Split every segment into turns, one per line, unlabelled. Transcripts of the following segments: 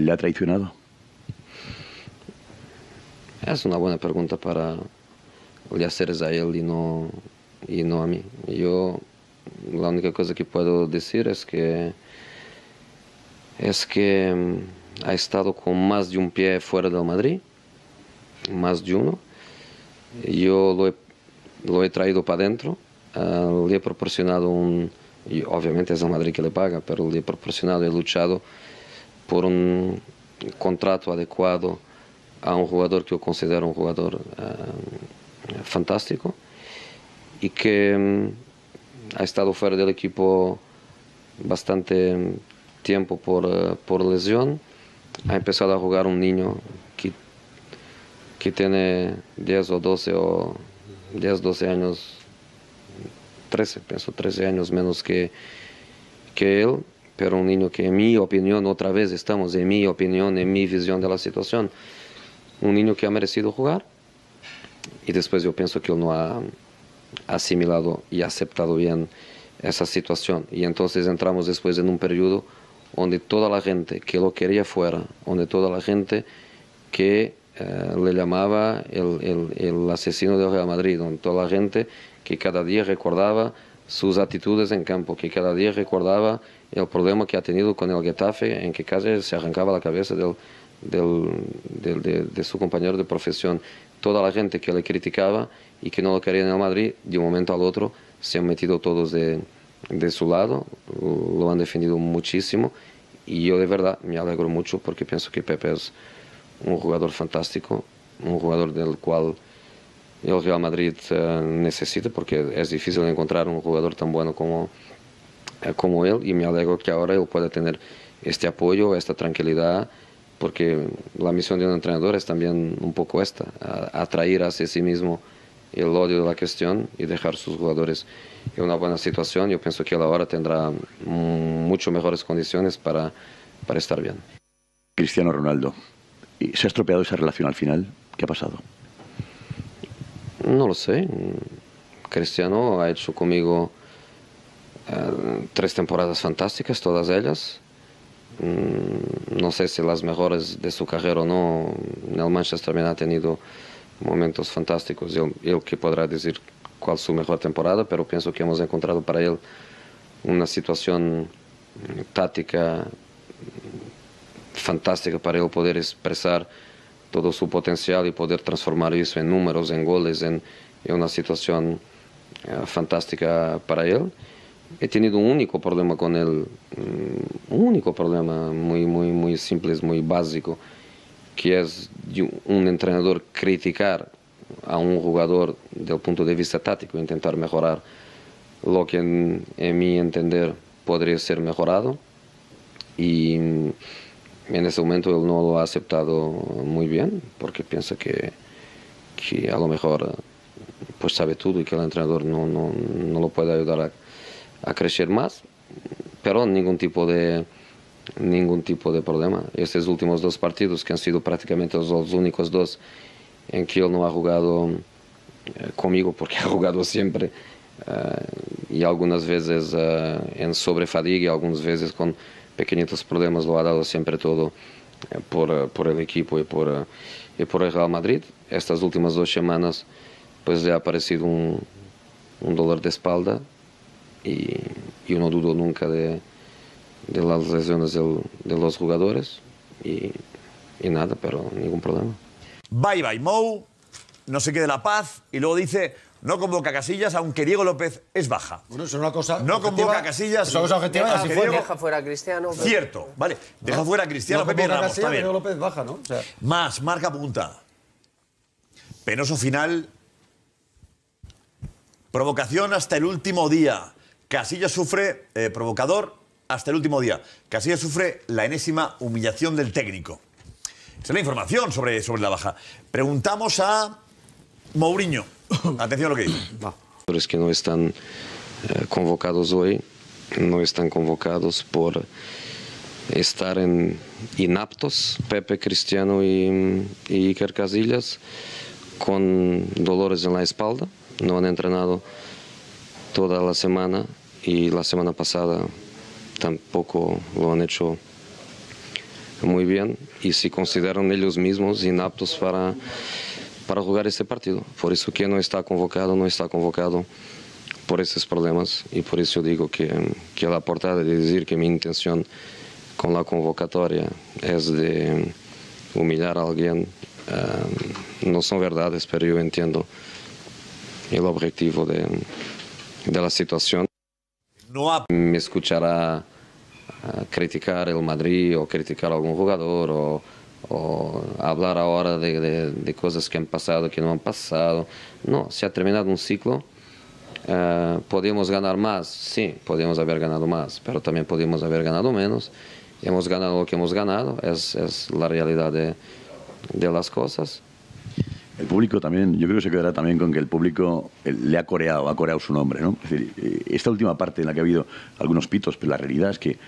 ¿Le ha traicionado?
Es una buena pregunta para hacer a él y no, y no a mí. Yo la única cosa que puedo decir es que es que mm, ha estado con más de un pie fuera del Madrid, más de uno. Yo lo he, lo he traído para adentro, uh, le he proporcionado un, y obviamente es el Madrid que le paga, pero le he proporcionado, he luchado por un contrato adecuado a un jugador que yo considero un jugador uh, fantástico y que um, ha estado fuera del equipo bastante tiempo por, uh, por lesión. Ha empezado a jugar un niño que, que tiene 10 o 12 o 10, 12 años 13, pienso 13 años menos que, que él, pero un niño que en mi opinión, otra vez estamos en mi opinión, en mi visión de la situación, un niño que ha merecido jugar y después yo pienso que él no ha asimilado y aceptado bien esa situación. Y entonces entramos después en un periodo donde toda la gente que lo quería fuera, donde toda la gente que eh, le llamaba el, el, asesino del Real Madrid, donde toda la gente que cada día recordaba sus actitudes en campo, que cada día recordaba el problema que ha tenido con el Getafe, en que casi se arrancaba la cabeza de, su compañero de profesión. Toda la gente que le criticaba y que no lo quería en el Madrid, de un momento al otro se han metido todos de, de su lado, lo han defendido muchísimo y yo de verdad me alegro mucho porque pienso que Pepe es un jugador fantástico, un jugador del cual el Real Madrid uh, necesita porque es difícil encontrar un jugador tan bueno como, uh, como él y me alegro que ahora él pueda tener este apoyo, esta tranquilidad, porque la misión de un entrenador es también un poco esta, atraer hacia sí mismo el odio de la cuestión y dejar sus jugadores en una buena situación. Yo pienso que él ahora tendrá mucho mejores condiciones para, para estar bien.
Cristiano Ronaldo, ¿se ha estropeado esa relación al final? ¿Qué ha pasado?
No lo sé. Cristiano ha hecho conmigo uh, tres temporadas fantásticas, todas ellas. Mm, no sé si las mejores de su carrera o no. En el Manchester también ha tenido momentos fantásticos. Él, él que podrá decir cuál es su mejor temporada, pero pienso que hemos encontrado para él una situación táctica fantástica para él poder expresar todo su potencial y poder transformar eso en números, en goles, en, en una situación uh, fantástica para él. He tenido un único problema con él, um, un único problema muy, muy, muy simple, muy básico, que es un entrenador criticar a un jugador del punto de vista táctico, intentar mejorar lo que en, en mi entender podría ser mejorado. Y en ese momento él no lo ha aceptado muy bien porque piensa que, que a lo mejor pues sabe todo y que el entrenador no, no, no lo puede ayudar a, a, crecer más pero ningún tipo de ningún tipo de problema. Estos últimos dos partidos que han sido prácticamente los, los únicos dos en que él no ha jugado eh, conmigo porque ha jugado siempre uh, y algunas veces uh, en sobrefadiga algunas veces con pequeñitos problemas lo ha dado siempre todo eh, por, eh, por el equipo y por, eh, y por el Real Madrid. Estas últimas dos semanas pues le ha aparecido un, un dolor de espalda y yo no dudo nunca de, de las lesiones del, de los jugadores y, y nada, pero ningún problema.
Bye bye Mou, no se quede la paz y luego dice no convoca a Casillas, aunque Diego López es baja.
Bueno, eso es una cosa.
No convoca a Casillas.
Es una cosa objetiva.
Deja, fuera, deja fuera a Cristiano. pero-
Cierto, vale. Deja fuera a Cristiano
no
Pepe y
convoca a
Ramos.
Casillas,
Está bien.
Diego López baja, ¿no? O sea,
Más, marca punta. Penoso final. Provocación hasta el último día. Casillas sufre, eh, provocador, hasta el último día. Casillas sufre la enésima humillación del técnico. Esa es la información sobre, sobre la baja. Preguntamos a Mourinho. Atención lo que dice.
Los que no están eh, convocados hoy no están convocados por estar en inaptos, Pepe Cristiano y, y Iker Casillas, con dolores en la espalda. No han entrenado toda la semana y la semana pasada tampoco lo han hecho muy bien y se consideran ellos mismos inaptos para, para jugar este partido. Por eso que no está convocado, no está convocado por esos problemas y por eso digo que, que la portada de decir que mi intención con la convocatoria es de humillar a alguien eh, no son verdades, pero yo entiendo el objetivo de, de la situación.
No ha...
Me escuchará uh, criticar el Madrid o criticar a algún jugador o, hablar ahora de, de, de, cosas que han pasado, que no han pasado. No, se ha terminado un ciclo. Uh, podíamos ganar más, sí, podíamos haber ganado más, pero también podíamos haber ganado menos. Hemos ganado lo que hemos ganado, es, es la realidad de, de las cosas.
El público también, yo creo que se quedará también con que el público le ha coreado, ha coreado su nombre, ¿no? Es decir, eh, esta última parte en la que ha habido algunos pitos, pero la realidad es que eh,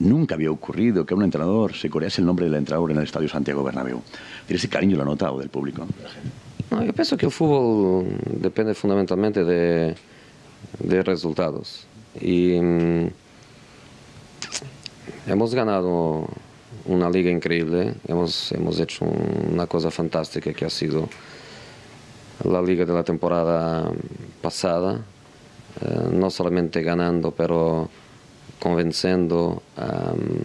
nunca había ocurrido que un entrenador se corease el nombre del entrenador en el Estadio Santiago Bernabéu. Ese cariño lo ha notado del público.
No, yo pienso que el fútbol depende fundamentalmente de, de resultados. Y mm, hemos ganado una liga increíble. Hemos, hemos hecho una cosa fantástica que ha sido la liga de la temporada pasada, eh, no solamente ganando, pero convenciendo, um,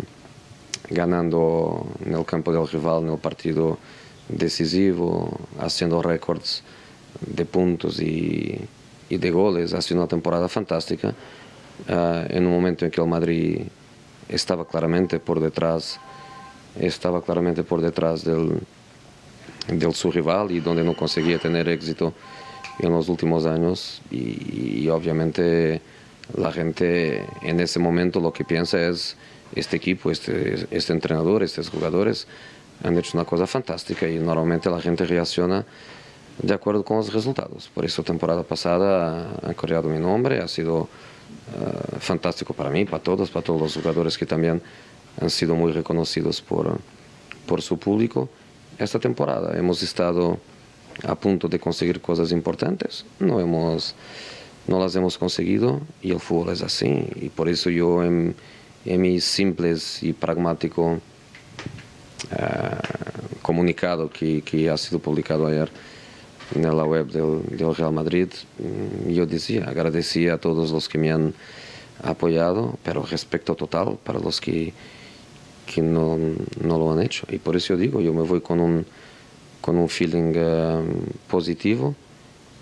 ganando el campo del rival, el partido decisivo, haciendo récords de puntos y, y, de goles. Ha una temporada fantástica. Uh, en un momento en que el Madrid estaba claramente por detrás estaba claramente por detrás del, del su rival y donde no conseguía tener éxito en los últimos años y, y, obviamente la gente en ese momento lo que piensa es este equipo, este, este entrenador, estos jugadores han hecho una cosa fantástica y normalmente la gente reacciona de acuerdo con los resultados. Por eso temporada pasada han creado mi nombre, ha sido uh, fantástico para mí, para todos, para todos los jugadores que también han sido muy reconocidos por, por su público. Esta temporada hemos estado a punto de conseguir cosas importantes, no, hemos, no las hemos conseguido y el fútbol es así. Y por eso yo en, en mi simples y pragmático uh, comunicado que, que, ha sido publicado ayer en la web del, del Real Madrid, mm, yo decía, agradecía a todos los que me han apoyado, pero respeto total para los que que no, no, lo han hecho. Y por eso yo digo, yo me voy con un, con un feeling uh, positivo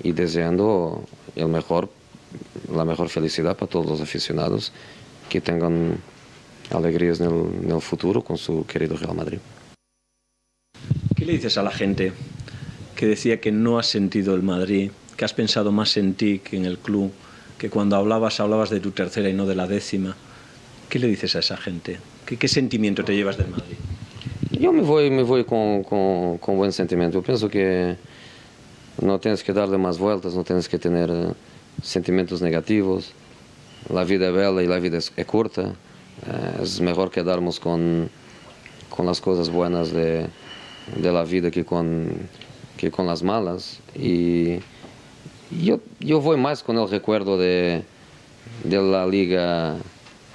y deseando el mejor, la mejor felicidad para todos los aficionados que tengan alegrías en el, en el futuro con su querido Real Madrid.
¿Qué le dices a la gente que decía que no has sentido el Madrid, que has pensado más en ti que en el club, que cuando hablabas hablabas de tu tercera y no de la décima? ¿Qué le dices a esa gente? ¿Qué, qué sentimiento te llevas del Madrid?
Yo me voy, me voy con, con, con, buen sentimiento. Yo pienso que no tienes que darle más vueltas, no tienes que tener uh, sentimientos negativos. La vida es bella y la vida es, es corta. Uh, es mejor quedarnos con, con las cosas buenas de, de la vida que con, que con las malas. Y yo, yo voy más con el recuerdo de, de la liga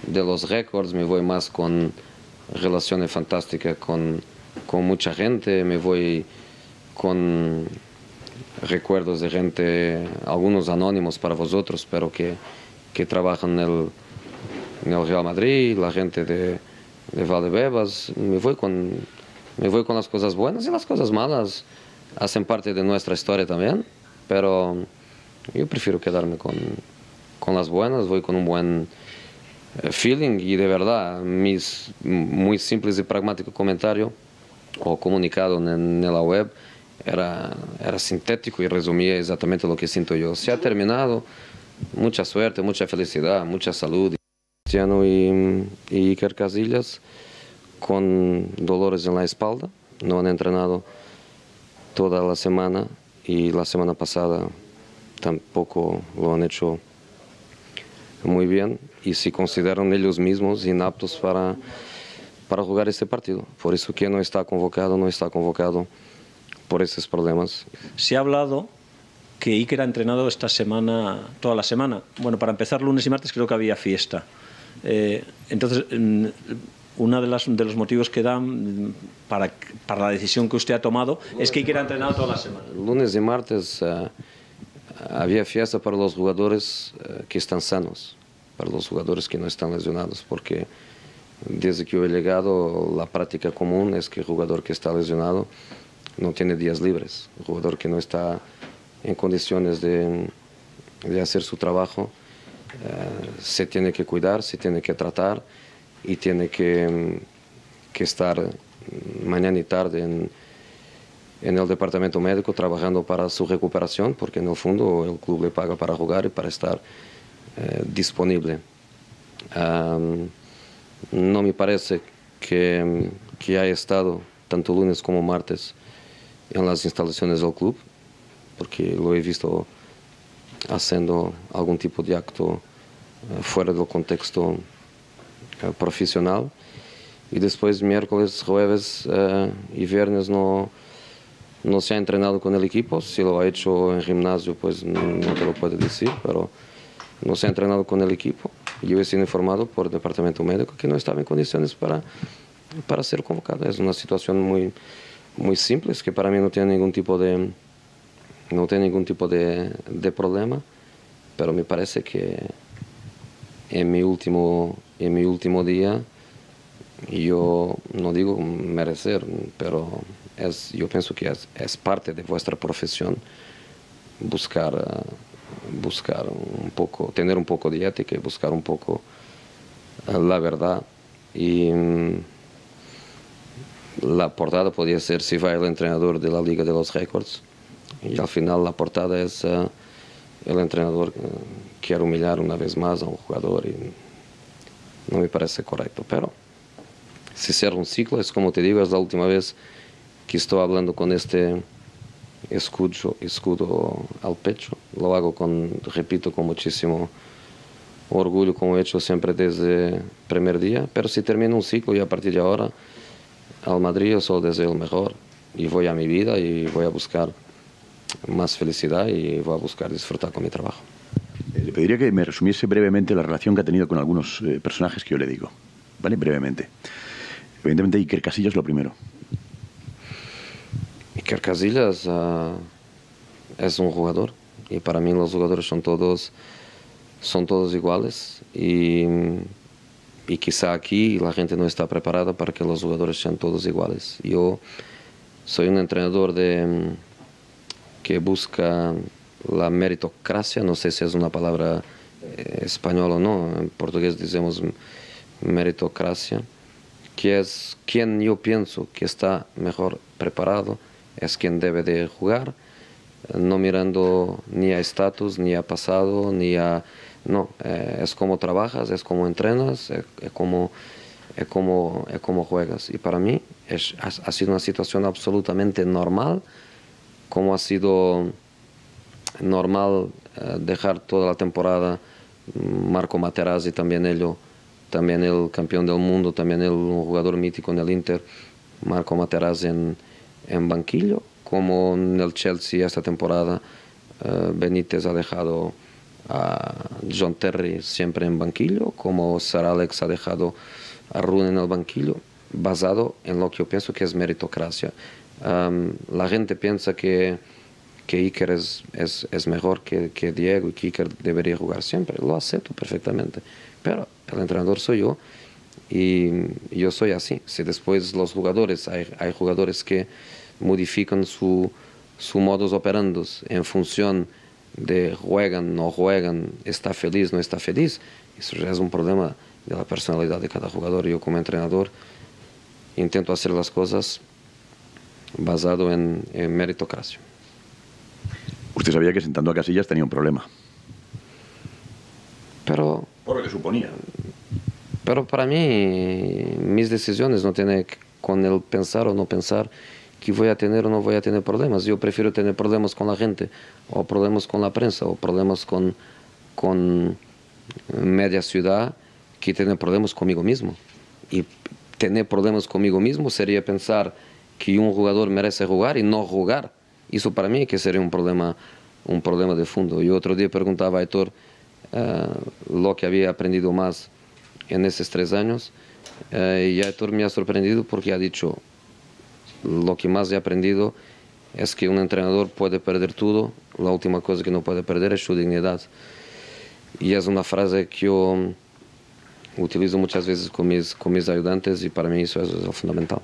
de los récords, me voy más con relaciones fantásticas con, con mucha gente, me voy con recuerdos de gente, algunos anónimos para vosotros, pero que, que trabajan en el, Real Madrid, la gente de, de Valdebebas, me voy, con, me voy con las cosas buenas y las cosas malas. Hacen parte de nuestra historia también, pero yo prefiero quedarme con, con las buenas, voy con un buen feeling y de verdad mis muy simples y pragmático comentario o comunicado en la web era, era sintético y resumía exactamente lo que siento yo. Se ha terminado, mucha suerte, mucha felicidad, mucha salud. Cristiano y, y Iker Casillas con dolores en la espalda, no han entrenado toda la semana y la semana pasada tampoco lo han hecho muy bien y se consideran ellos mismos inaptos para, para jugar este partido. Por eso que no está convocado, no está convocado por esos problemas.
Se ha hablado que Iker ha entrenado esta semana, toda la semana. Bueno, para empezar lunes y martes creo que había fiesta. Eh, entonces, uno de, las, de los motivos que dan para, para la decisión que usted ha tomado es que hay que ir a entrenar toda la semana.
Lunes y martes uh, había fiesta para los jugadores uh, que están sanos, para los jugadores que no están lesionados, porque desde que yo he llegado la práctica común es que el jugador que está lesionado no tiene días libres, el jugador que no está en condiciones de, hacer su trabajo uh, se tiene que cuidar, se tiene que tratar y tiene que, que estar mañana y tarde en, el departamento médico trabajando para su recuperación, porque en el fondo el club le paga para jugar y para estar eh, disponible. No me parece que, que haya estado tanto lunes como martes en las instalaciones del club, porque lo he visto haciendo algún tipo de acto uh, fuera del contexto uh, profesional y después miércoles, jueves uh, y viernes no, no se ha entrenado con el equipo. Si lo ha hecho en gimnasio, pues no te lo puedo decir, pero no se ha entrenado con el equipo. Yo he sido informado por el departamento médico que no estaba en condiciones para, para ser convocado. Es una situación muy, muy simple, es que para mí no tiene ningún tipo de, no tiene ningún tipo de, problema, pero me parece que en mi último, en mi último día yo no digo merecer, pero es, yo pienso que es, parte de vuestra profesión buscar, buscar un poco, tener un poco de ética y buscar un poco uh, la verdad. Y um, la portada podría ser si va el entrenador de la Liga de los Récords. Y al final la portada es uh, el entrenador quiere humillar una vez más a un jugador y no me parece correcto, pero se cierra un ciclo, es como te digo, es la última vez que estoy hablando con este escudo, escudo al pecho, lo hago con, repito, con muchísimo orgullo como he hecho siempre desde el primer día, pero si termina un ciclo y a partir de ahora al Madrid yo solo deseo el mejor y voy a mi vida y voy a buscar más felicidad y voy a buscar disfrutar con mi trabajo.
Eh, le pediría que me resumiese brevemente la relación que ha tenido con algunos eh, personajes que yo le digo. ¿Vale? Brevemente. Evidentemente Iker Casillas lo primero.
Iker Casillas uh, es un jugador y para mí los jugadores son todos son todos iguales y, y quizá aquí la gente no está preparada para que los jugadores sean todos iguales. Yo soy un entrenador de, que busca la meritocracia, no sé si es una palabra eh, española o no, en portugués decimos meritocracia que es quien yo pienso que está mejor preparado, es quien debe de jugar, no mirando ni a estatus, ni a pasado, ni a... No, eh, es como trabajas, es como entrenas, es, es como, es, como, es como juegas. Y para mí ha, sido una situación absolutamente normal, como ha sido normal eh, dejar toda la temporada Marco Materazzi también ello también el campeón del mundo, también el jugador mítico en el Inter, Marco Materazzi en, banquillo, como en el Chelsea esta temporada Benítez ha dejado a John Terry siempre en banquillo, como Sir Alex ha dejado a Rune en el banquillo, basado en lo que yo pienso que es meritocracia. Um, la gente piensa que, que Iker es, es, es mejor que, que Diego y que Iker debería jugar siempre, lo acepto perfectamente, pero el entrenador soy yo y yo soy así. Si después los jugadores, hay, hay jugadores que modifican su, su modus operandi en función de juegan, no juegan, está feliz, no está feliz, eso ya es un problema de la personalidad de cada jugador. Yo como entrenador intento hacer las cosas basado en, en meritocracia.
Usted sabía que sentando a Casillas tenía un problema.
Pero
por lo que suponía.
Pero para mí, mis decisiones no tienen con el pensar o no pensar que voy a tener o no voy a tener problemas. Yo prefiero tener problemas con la gente, o problemas con la prensa, o problemas con, con media ciudad, que tener problemas conmigo mismo. Y tener problemas conmigo mismo sería pensar que un jugador merece jugar y no jugar. Eso para mí que sería un problema, un problema de fondo. Yo otro día preguntaba a Héctor, uh, lo que había aprendido más en esos tres años. Eh, y Aitor me ha sorprendido porque ha dicho, lo que más he aprendido es que un entrenador puede perder todo, la última cosa que no puede perder es su dignidad. Y es una frase que yo utilizo muchas veces con mis, ayudantes y para mí eso es, fundamental.